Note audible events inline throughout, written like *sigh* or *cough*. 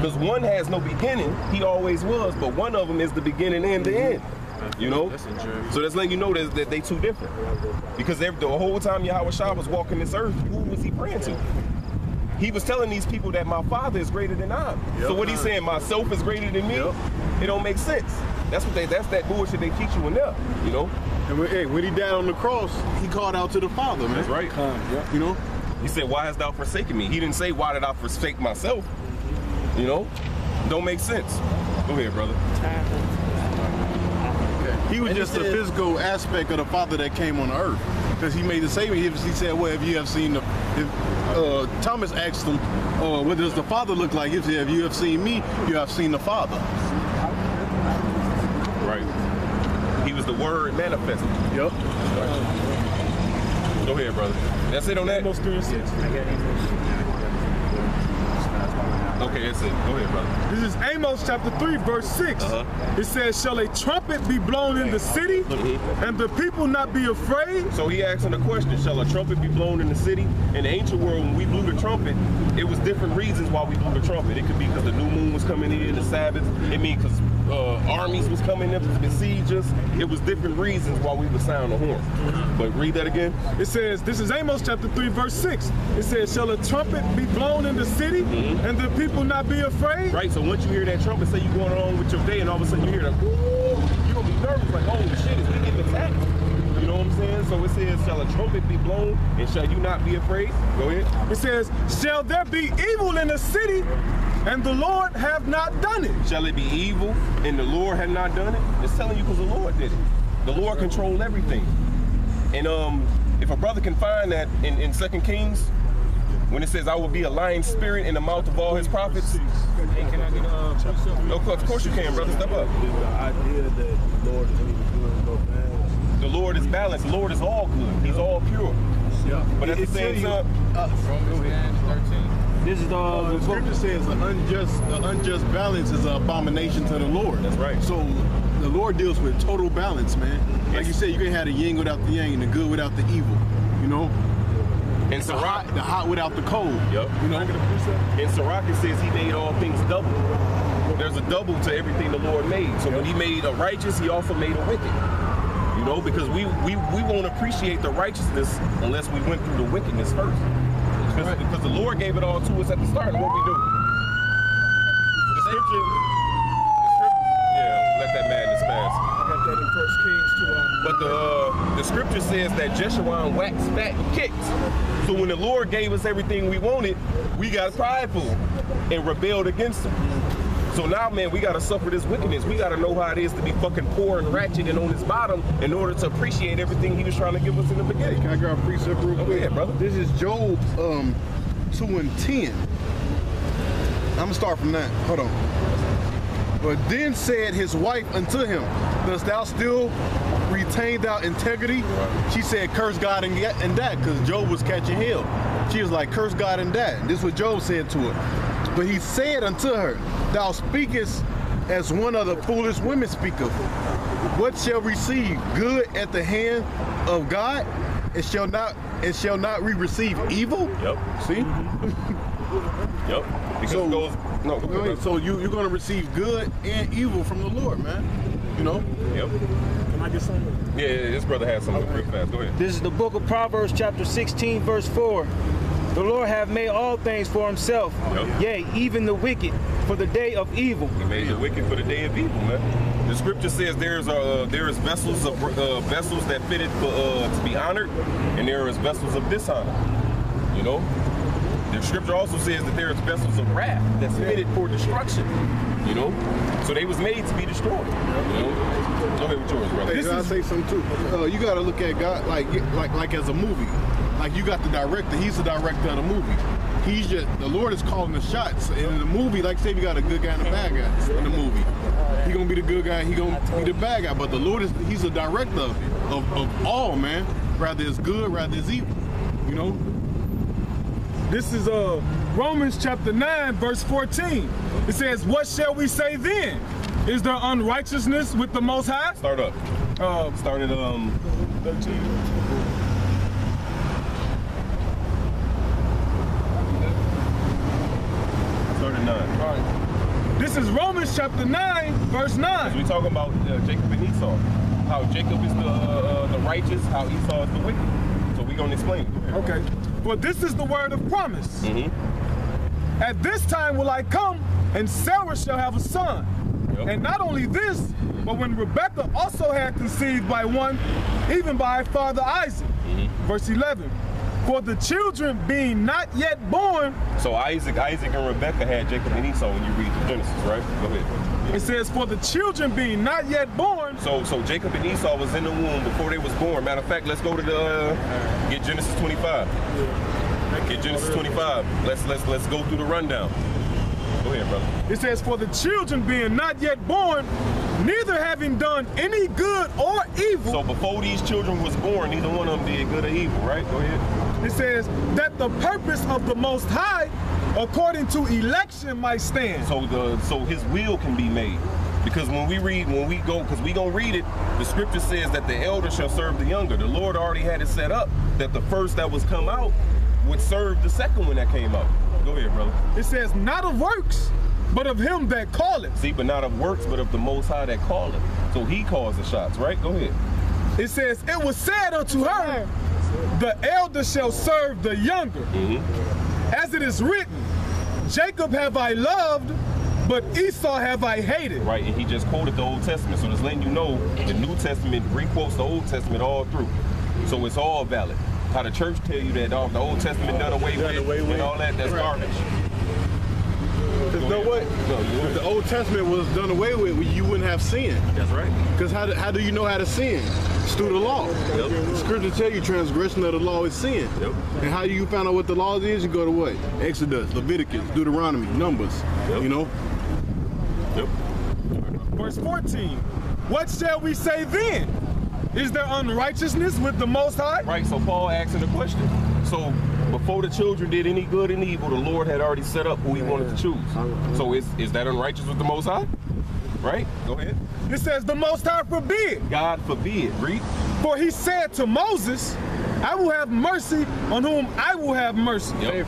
Because one has no beginning, he always was, but one of them is the beginning and the end. You know? So that's letting you know that, that they two different. Because the whole time Yahawashi was walking this earth, who was he praying to? He was telling these people that my father is greater than I. am. So what he's saying, myself is greater than me, Yep. it don't make sense. That's what they that's that bullshit they teach you in there, you know? And when, hey, when he died on the cross, he called out to the Father, man. That's right. You know? He said, Why hast thou forsaken me? He didn't say, Why did I forsake myself? You know? Don't make sense. Go ahead, brother. He was And just the physical aspect of the Father that came on earth. Because he made the statement. He, he said, "Well, if you have seen the," if, uh, Thomas asked him, uh, "What does the Father look like?" He said, "If you have seen me, you have seen the Father." Right. He was the word manifested. Yep. Go ahead, brother. That's it on that? Amos 3 and 6. Okay, that's it. Go ahead, brother. This is Amos chapter 3, verse 6. Uh-huh. It says, Shall a trumpet be blown in the city, Mhm. and the people not be afraid? So he asking the question, shall a trumpet be blown in the city? In the ancient world, when we blew the trumpet, it was different reasons why we blew the trumpet. It could be because the new moon was coming in, the Sabbath. It mean because uh, armies was coming in to besiege us. It was different reasons why we would sound the horn. But read that again. It says, This is Amos chapter 3, verse 6. It says, Shall a trumpet be blown in the city, Mm-hmm. and the people not be afraid? Right, so once you hear that trumpet, say you're going along with your day, and all of a sudden you hear that, "Woo," you're gonna be nervous, like, holy shit, is we getting attacked? You know what I'm saying? So it says, shall a trumpet be blown, and shall you not be afraid? Go ahead. It says, Shall there be evil in the city, and the Lord have not done it? Shall it be evil, and the Lord have not done it? It's telling you because the Lord did it. The Lord controlled everything. And um, if a brother can find that in, in 2 Kings, when it says, I will be a lying spirit in the mouth of all his prophets. Hey, can I get a precept? No, of course you can, brother. Step up. the idea that the Lord is neither good nor bad. The Lord is balanced. The Lord is all good. He's all pure. Yeah. But at the It tell same you- time, Romans 9, 13. This is the, Uh, the the scripture says the unjust, the unjust balance is an abomination to the Lord. That's right. So the Lord deals with total balance, man. Like you said, you can have the yin without the yang, the good without the evil. You know, the hot, Sirach, the hot without the cold. Yep. You know, in Sirach says he made all things double. There's a double to everything the Lord made. So when he made a righteous, he also made a wicked. You know, because we we, we won't appreciate the righteousness unless we went through the wickedness first. Because, because the Lord gave it all to us at the start. What we do? The scripture. Yeah, let that madness pass. I got that in First Kings 2. uh, But the uh, the scripture says that Jeshurun waxed fat and kicked. So when the Lord gave us everything we wanted, we got prideful and rebelled against him. So now, man, we gotta suffer this wickedness. We gotta know how it is to be fucking poor and ratchet and on his bottom in order to appreciate everything he was trying to give us in the beginning. can I grab a precept real quick? ahead, brother. This is Job um, 2 and 10. I'm gonna start from that. Hold on. But then said his wife unto him, Dost thou still retain thou integrity? She said, Curse God and, and that, because Job was catching hell. She was like, Curse God and that. This is what Job said to her. But he said unto her, Thou speakest as one of the foolish women speaketh. What shall receive good at the hand of God? And shall not and shall not we receive evil? Yep. See? *laughs* Yep. Because So- goes no. Go ahead. So you you're gonna receive good and evil from the Lord, man. You know? Yep. Can I get some? Yeah, yeah, this brother has something real fast. Go ahead. This is the book of Proverbs, chapter 16, verse 4. The Lord hath made all things for himself, Yep. yea, even the wicked for the day of evil. He made the wicked for the day of evil, man. The scripture says there's uh there is vessels of uh, vessels that fitted for uh, to be honored, and there is vessels of dishonor. You know, the scripture also says that there is vessels of wrath that's fitted for destruction. You know, so they was made to be destroyed. You know, go ahead yours, brother. Hey, I say something too? Uh, you gotta look at God like like like as a movie. Like you got the director, he's the director of the movie. He's just the Lord is calling the shots. And in the movie, like say you got a good guy and a bad guy in the movie. He gonna be the good guy, he gonna be the bad guy. But the Lord is he's the director of, of, of all, man. Rather it's good, rather it's evil. You know? This is uh Romans chapter 9, verse 14. It says, What shall we say then? Is there unrighteousness with the Most High? Start up. Uh, Started um 13. started nine. All right. This is Romans chapter 9, verse 9. We talking about uh, Jacob and Esau. How Jacob is the uh, uh, the righteous, how Esau is the wicked. So we gonna explain it. Okay. For this is the word of promise. Mhm. At this time will I come, and Sarah shall have a son. Yep. And not only this, but when Rebekah also had conceived by one, even by her father Isaac. Mm-hmm. Verse 11. For the children being not yet born, So Isaac, Isaac and Rebekah had Jacob and Esau when you read Genesis, right? Go ahead. It says, For the children being not yet born, So so Jacob and Esau was in the womb before they was born. Matter of fact, let's go to the uh, get Genesis 25. Get Genesis 25. Let's let's let's go through the rundown. Go ahead, brother. it says, For the children being not yet born, neither having done any good or evil, So before these children was born, neither one of them did good or evil, right? Go ahead. it says, that the purpose of the Most High, according to election, might stand. So the so his will can be made. Because when we read, when we go, because we gonna read it, the scripture says that the elder shall serve the younger. The Lord already had it set up that the first that was come out would serve the second one that came out. Go ahead, brother. It says, not of works, but of him that calleth. See, but not of works, but of the Most High that calleth. So he calls the shots, right? Go ahead. It says, it was said unto her, the elder shall serve the younger. Mm-hmm. As it is written, Jacob have I loved, but Esau have I hated. Right, and he just quoted the Old Testament. So just letting you know, the New Testament requotes the Old Testament all through. So it's all valid. How the church tell you that oh, the Old Testament done away Done with away with. and all that, that's garbage. Because know what? No, If the Old Testament was done away with, you wouldn't have sin. That's right. Because how, do- how do you know how to sin? It's through the law. Yep. The scripture tell you transgression of the law is sin. Yep. And how do you find out what the law is? You go to what? Exodus, Leviticus, Deuteronomy, Numbers. Yep. You know? Yep. Verse 14, what shall we say then? Is there unrighteousness with the Most High? Right, so Paul asking the question. So before the children did any good and evil, the Lord had already set up who he wanted to choose. So is, is that unrighteous with the Most High? Right? Go ahead. It says, the Most High forbid. God forbid. Read. For he said to Moses, I will have mercy on whom I will have mercy, Yep.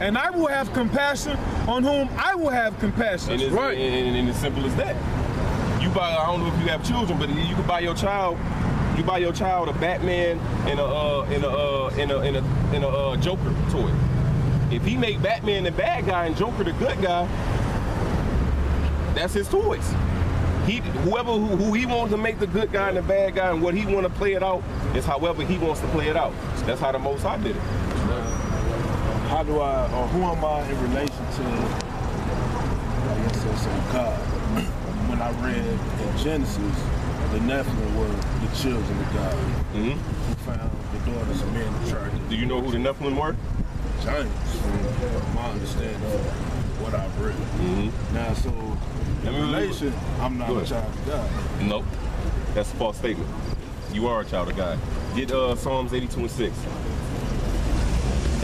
and I will have compassion on whom I will have compassion. And it's, right. and, and it's simple as that. You buy, I don't know if you have children, but you can buy your child, you buy your child a Batman and a, uh, and a, uh, and a, and a, and a uh, Joker toy. If he make Batman the bad guy and Joker the good guy, that's his toys. He, whoever who, who he wants to make the good guy and the bad guy, and what he want to play it out is however he wants to play it out. That's how the Most I did it. How do I, or who am I in relation to, I guess God? *clears throat* when I read in Genesis, the Nephilim were the children of God Mhm. who found the daughters of men tried to Do you know who the Nephilim were? giants, from my understanding of what I've read. Now, so in relation, I'm not a child of God. Nope. That's a false statement. You are a child of God. Get uh, Psalms 82 and 6.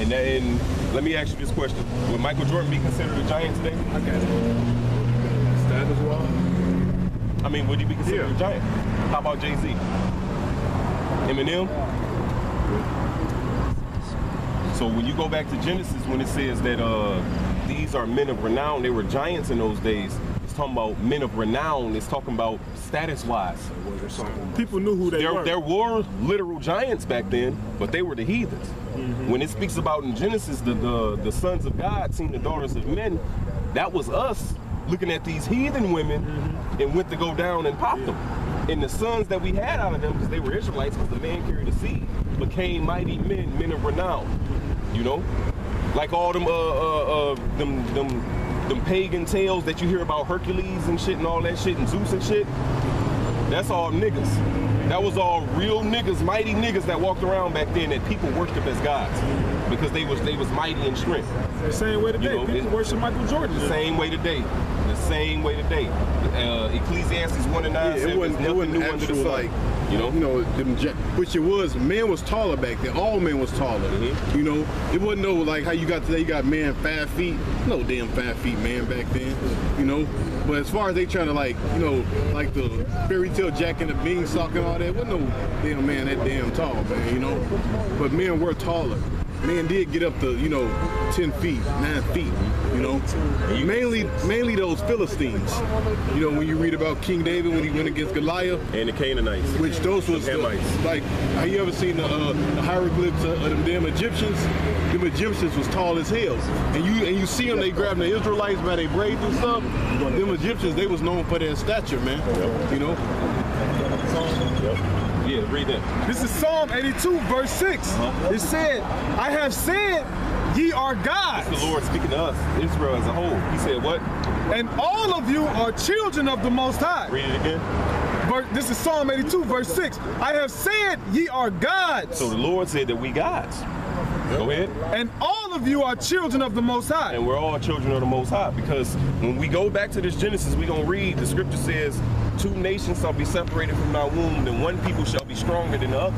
And then let me ask you this question. Would Michael Jordan be considered a giant today? I got it. Status wise, I mean, would you be considered Yeah. a giant? How about Jay-Z? Eminem? So when you go back to Genesis, when it says that uh, these are men of renown, they were giants in those days. It's talking about men of renown. It's talking about status-wise. was there something? People knew who they there, were. there were literal giants back then, but they were the heathens. When it speaks about in Genesis, the, the, the sons of God seen the daughters of men, that was us looking at these heathen women and went to go down and pop them. And the sons that we had out of them, because they were Israelites, because the man carried the seed, became mighty men, men of renown. You know? Like all them uh uh, uh them them them pagan tales that you hear about Hercules and shit and all that shit and Zeus and shit. That's all niggas. That was all real niggas, mighty niggas that walked around back then that people worshiped as gods because they was they was mighty in strength. the same way today. You know, People worship Michael Jordan. The same way today. Same way today. Uh, Ecclesiastes one and nine Yeah, it wasn't, it wasn't new under the sun. like, you know. you know, them, which it was. Man was taller back then. All men was taller. Mhm. You know, it wasn't no like how you got today. You got man five feet. No damn five feet man back then. You know, but as far as they trying to like, you know, like the fairy tale Jack and the Beanstalk and all that, wasn't no damn man that damn tall, man. You know, but men were taller. Man did get up to you know ten feet, nine feet. You know, mainly mainly those Philistines. You know, when you read about King David when he went against Goliath, And the Canaanites. which those was the, like. Have you ever seen the, uh, the hieroglyphs of, of them damn Egyptians? Them Egyptians was tall as hell, and you and you see them they grabbing the Israelites by their braids and stuff. Them Egyptians they was known for their stature, man. You know, read that. This is Psalm 82, verse 6. Uh-huh. It said, I have said, ye are gods, The Lord speaking to us, Israel as a whole. He said what? and all of you are children of the Most High. Read it again. This is Psalm 82, verse 6. I have said, ye are gods, So the Lord said that we gods. Go ahead. and all of you are children of the Most High. And we're all children of the Most High because when we go back to this Genesis, we're going to read the scripture says, Two nations shall be separated from thy womb, and one people shall be stronger than the other.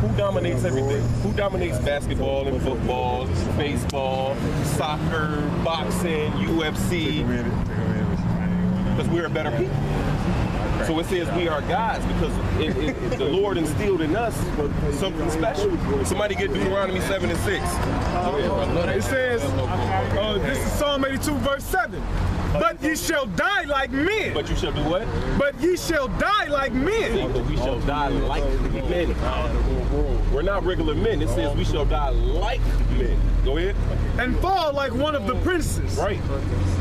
Who dominates everything? Who dominates basketball and football, baseball, soccer, boxing, UFC? Because we're a better people. So it says we are gods because it, it, it- the Lord instilled in us something special. Somebody get Deuteronomy 7 and 6. It says, uh, this is Psalm 82, verse 7. But ye shall die like men. But you shall do what? But ye shall die like men. But we shall oh, die like men. We're not regular men. It says we shall die like men. Go ahead. And fall like one of the princes. Right.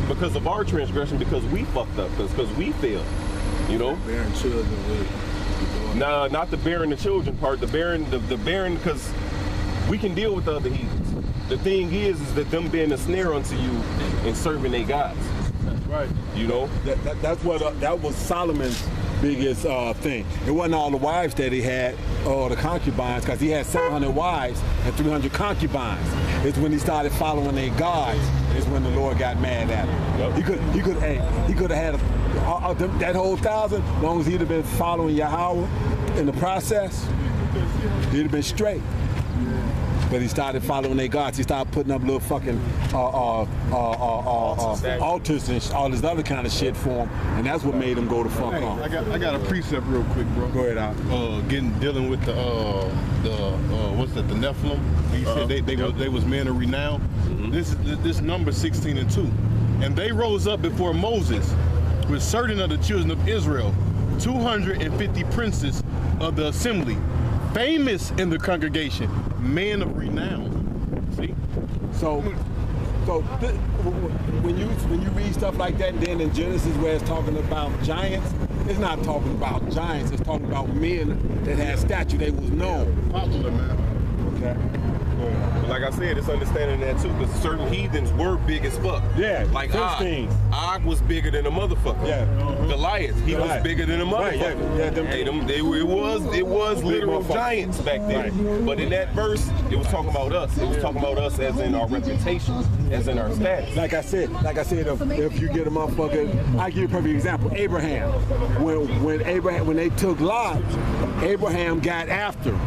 Because of our transgression, because we fucked up, because we failed. You know? Bearing children with. Nah, not the bearing the children part. The bearing, the, the bearing, because we can deal with the other heathens. The thing is, is that them being a snare unto you and serving their gods. Right. You know? That, that, that's what uh, that was Solomon's biggest uh, thing. It wasn't all the wives that he had or the concubines, because he had 700 wives and 300 concubines. It's when he started following their gods. It's when the Lord got mad at him. Yep. He could he could hey, he could have had a, uh, them- that whole thousand. As long as he'd have been following Yahweh in the process, he'd have been straight. But he started following their gods. He started putting up little fucking uh, uh, uh, uh, uh, uh, altars and all this other kind of shit for him, and that's what made him go to fuck Hey, off. I got I got a precept real quick, bro. Go ahead. Uh, getting dealing with the uh the uh what's that the Nephilim? He said they they was they was men of renown. This this number sixteen and two, and they rose up before Moses with certain of the children of Israel, two hundred and fifty princes of the assembly, famous in the congregation, men of renown. See, So, so th- when you when you read stuff like that, then in Genesis where it's talking about giants, it's not talking about giants. It's talking about men that had stature. They was known. popular man. Okay. Like I said, it's understanding that too, because certain heathens were big as fuck. Yeah, like Og. Philistines. Og was bigger than a motherfucker. Yeah. Uh-huh. Goliath, he was bigger than a Right, yeah, motherfucker. yeah, them- hey, them, they, were- it was it was literal giants back then. Right. But in that verse, it was talking about us. It was talking about us as in our reputation, as in our status. Like I said, like I said, if, if you get a motherfucker, I give you a perfect example. Abraham, when when Abraham when they took Lot, Abraham got after.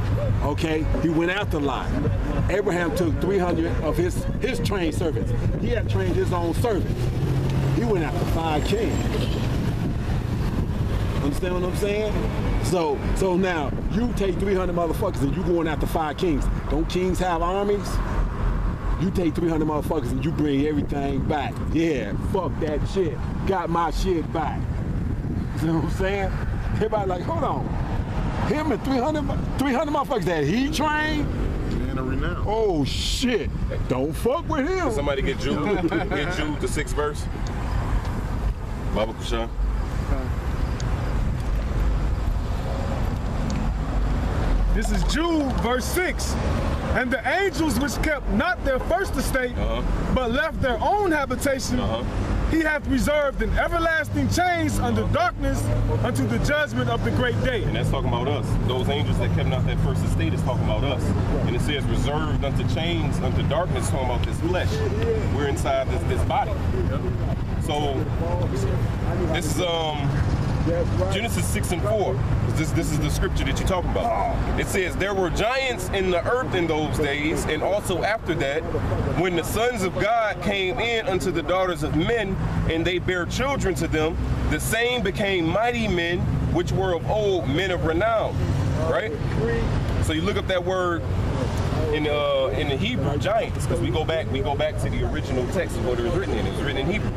Okay, he went after Lot. Abraham took 300 of his his trained servants. He had trained his own servants. He went after five kings. Understand what I'm saying? So so now you take 300 motherfuckers and you going after five kings. Don't kings have armies? You take 300 motherfuckers and you bring everything back. Yeah, fuck that shit. Got my shit back. You know what I'm saying? Everybody like, hold on. Him and 300, 300 motherfuckers that he trained? Men of renown. Oh shit. Don't fuck with him. Somebody get Jude, get Jude the sixth verse. Baba Kushan. This is Jude, verse 6. And the angels which kept not their first estate, Uh-huh. but left their own habitation, Uh-huh. He hath reserved in everlasting chains under darkness unto the judgment of the great day. And that's talking about us. Those angels that kept not that first estate is talking about us. And it says reserved unto chains, unto darkness, talking about this flesh. We're inside this, this body. So this is um Genesis 6 and 4. This, this is the scripture that you're talking about. It says, There were giants in the earth in those days, and also after that, when the sons of God came in unto the daughters of men, and they bare children to them, the same became mighty men, which were of old men of renown. Right? So you look up that word in uh, in the Hebrew giants because we go back we go back to the original text of what it was written in. It was written in Hebrew.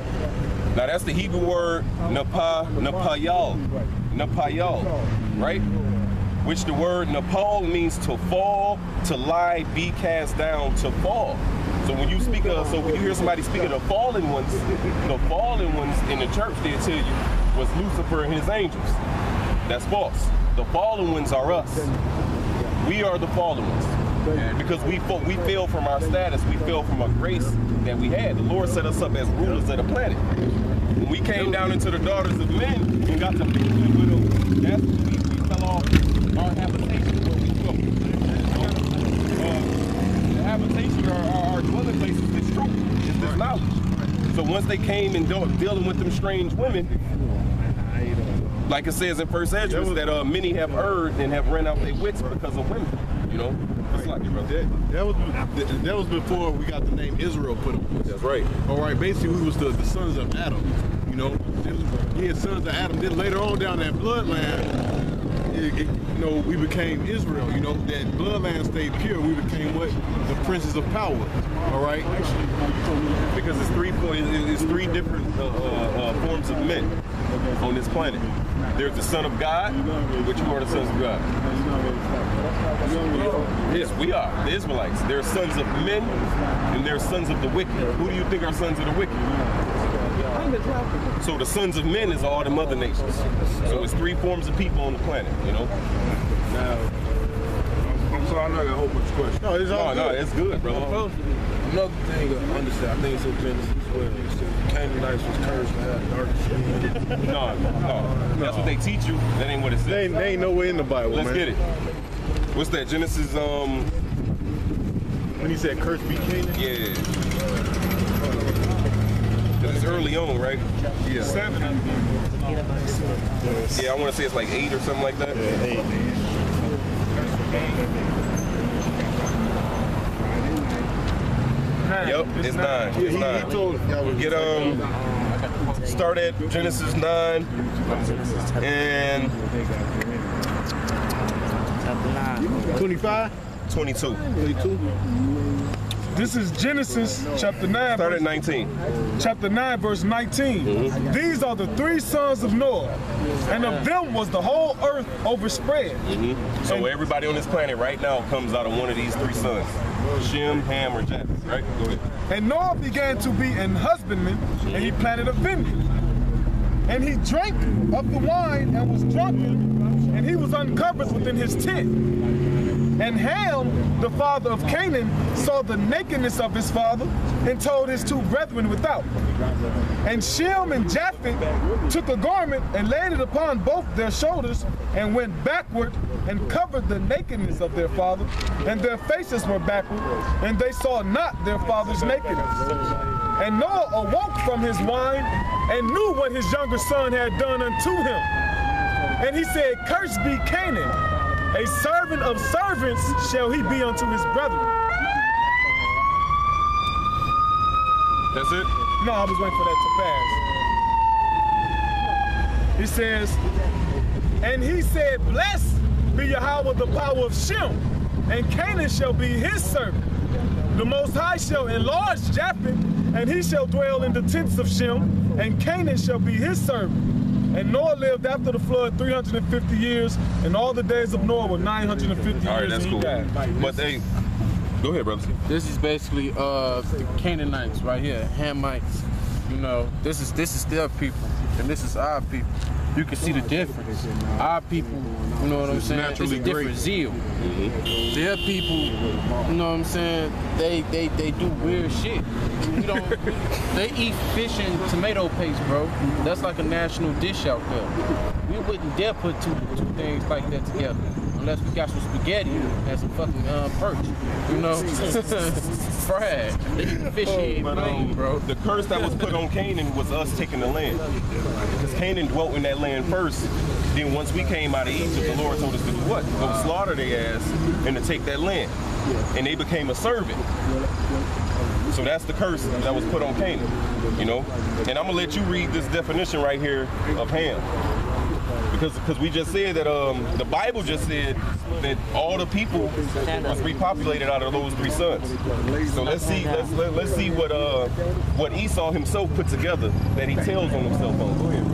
Now that's the Hebrew word napa napayal, napayal, right? Which the word napal means to fall, to lie, be cast down, to fall. So when you speak of, so when you hear somebody speak of the fallen ones, the fallen ones in the church, they tell you was Lucifer and his angels. That's false. The fallen ones are us. We are the fallen ones. Because we we fell from our status, we fell from a grace that we had. The Lord set us up as rulers of the planet. When we came down into the daughters of men and got to mix with them, that's when we, we fell off our habitation where we dwelt. Uh, the habitation or our, our dwelling place is this truth, is this knowledge. So once they came and dealt- dealing with them strange women, like it says in First Esdras, that uh, many have erred and have run out their wits because of women. You know, like it, brother. That, that was that, that was before we got the name Israel put on. us. That's right. All right, basically we was the, the sons of Adam. You know, he had sons of Adam. Then later on down that bloodline, it, it, know, we became Israel. You know, that bloodline stayed pure. We became what the princes of power. All right. Because it's three it's three different uh, uh, uh, forms of men on this planet. There's the Son of God, which you are the sons of God. Yes, we are the Israelites. There are sons of men, and there are sons of the wicked. Who do you think are sons of the wicked? So the sons of men is all the mother nations. So it's three forms of people on the planet. You know? Now, I'm sorry, I know I got a whole bunch of questions. No, it's all No, no, good. it's good, brother. Another thing to understand, I think it's in Genesis as well. It said the Canaanites was cursed to have dark skin. *laughs* No, no, that's what they teach you. That ain't what it says. They ain't, they ain't nowhere in the Bible, Let's man. get it. What's that? Genesis, um, When he said, "Curse be Canaan." yeah. 'Cause It's early on, right? Yeah. Seven. Yeah, I want to say it's like eight or something like that. Nine. Yep, it's nine. It's He, nine. he told y'all Get um, start at Genesis nine and 25, 22. 22. This is Genesis chapter 9, Start verse, at 19. chapter 9, verse 19. Mm-hmm. These are the three sons of Noah, and of them was the whole earth overspread. Mm-hmm. So everybody on this planet right now comes out of one of these three sons: Shem, Ham, or Japheth. Right? Go ahead. And Noah began to be an husbandman, and he planted a vineyard. And he drank of the wine and was drunken, and he was uncovered within his tent. And Ham, the father of Canaan, saw the nakedness of his father and told his two brethren without. And Shem and Japheth took a garment and laid it upon both their shoulders and went backward and covered the nakedness of their father, and their faces were backward, and they saw not their father's nakedness. And Noah awoke from his wine and knew what his younger son had done unto him. And he said, Cursed be Canaan, a servant of servants shall he be unto his brethren. That's it. No, I was waiting for that to pass. He says, and he said, Blessed be Yahweh the power of Shem, and Canaan shall be his servant. The Most High shall enlarge Japheth, and he shall dwell in the tents of Shem, and Canaan shall be his servant. And Noah lived after the flood 350 years, and all the days of Noah were 950 All right, years, All right, that's and he cool. died. But they, go ahead, brother. This is basically uh the Canaanites right here, Hamites. You know, this is this is their people, and this is our people. You can see the difference. Our people, you know what I'm saying? It's a naturally different great. zeal. Mm-hmm. Their people, you know what I'm saying? They they they do weird shit. We don't. *laughs* they eat fish and tomato paste, bro. That's like a national dish out there. We wouldn't dare put two two things like that together. Unless we got some spaghetti and some fucking uh, perch, you know, *laughs* fried. They eat fish head But plain, um, bro. the curse that was put on Canaan was us taking the land. Because Canaan dwelt in that land first. Then once we came out of Egypt, the Lord told us to do what? Go slaughter their ass and to take that land. And they became a servant. So that's the curse that was put on Canaan. You know? And I'm gonna let you read this definition right here of Ham. Because because we just said that um the Bible just said that all the people was repopulated out of those three sons. So let's see let's let, let's see what uh what Esau himself put together that he tells on himself on.